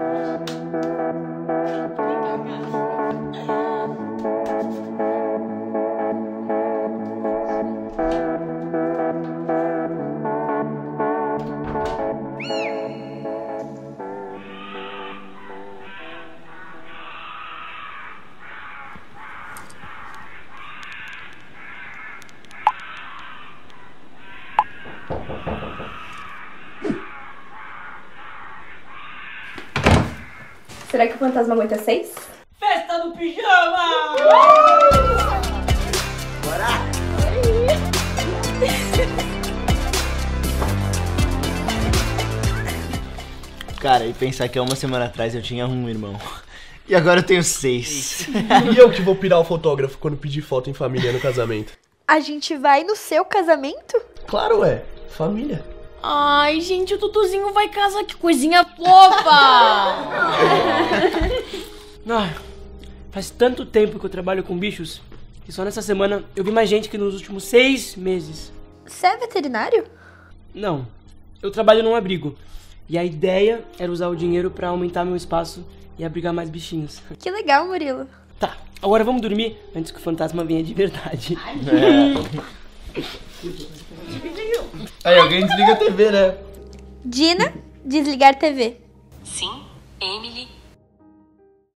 Thank you. Será que o fantasma aguenta seis? Festa do pijama! Cara, e pensar que há uma semana atrás eu tinha um irmão. E agora eu tenho seis. E eu que vou pirar o fotógrafo quando pedir foto em família no casamento. A gente vai no seu casamento? Claro, é. Família. Ai, gente, o Tutuzinho vai casar, que coisinha fofa! Ai, faz tanto tempo que eu trabalho com bichos que só nessa semana eu vi mais gente que nos últimos seis meses. Você é veterinário? Não, eu trabalho num abrigo. E a ideia era usar o dinheiro pra aumentar meu espaço e abrigar mais bichinhos. Que legal, Murilo. Tá, agora vamos dormir antes que o fantasma venha de verdade. Aí alguém desliga a TV, né? Dina, desligar TV. Sim, Emily